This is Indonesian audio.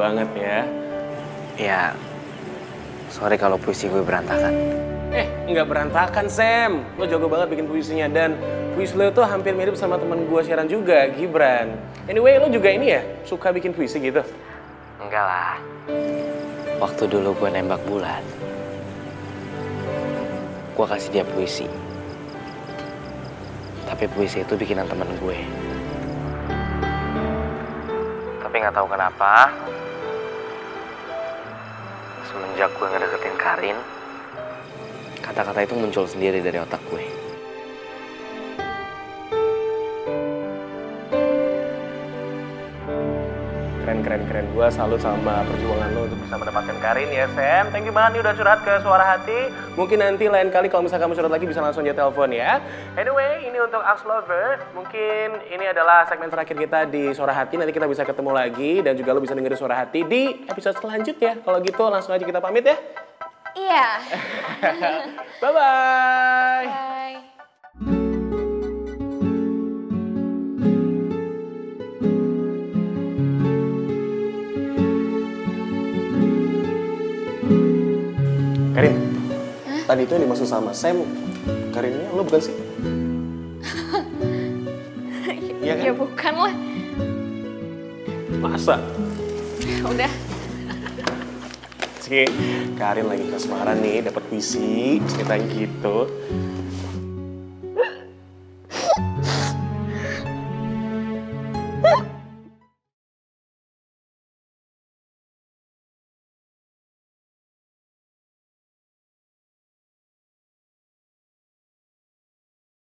banget ya. Ya, sorry kalau puisi gue berantakan. Eh, nggak berantakan, Sam. Lo jago banget bikin puisinya dan puisi lo tuh hampir mirip sama temen gue siaran juga, Gibran. Anyway, lo juga ini ya, suka bikin puisi gitu? Enggak lah. Waktu dulu gue nembak bulan, gue kasih dia puisi. Tapi puisi itu bikinan temen gue. Nggak tahu kenapa, semenjak gue ngedeketin Karin, kata-kata itu muncul sendiri dari otak gue. Keren, keren, keren. Gue salut sama perjuangan lo untuk bisa mendapatkan Karin ya, Sam. Thank you banget nih udah curhat ke Suara Hati. Mungkin nanti lain kali kalau misalnya kamu curhat lagi bisa langsung aja telepon ya. Anyway, ini untuk Ask Lover. Mungkin ini adalah segmen terakhir kita di Suara Hati. Nanti kita bisa ketemu lagi dan juga lo bisa dengerin Suara Hati di episode selanjutnya. Kalau gitu langsung aja kita pamit ya. Iya. Bye-bye. Bye. Karin, tadi itu yang dimaksud sama Sam, Karinnya lo bukan sih? Iya kan? Ya bukan lah. Masa? Udah. Si Karin lagi ke Semarang nih, dapat puisi, ceritanya gitu.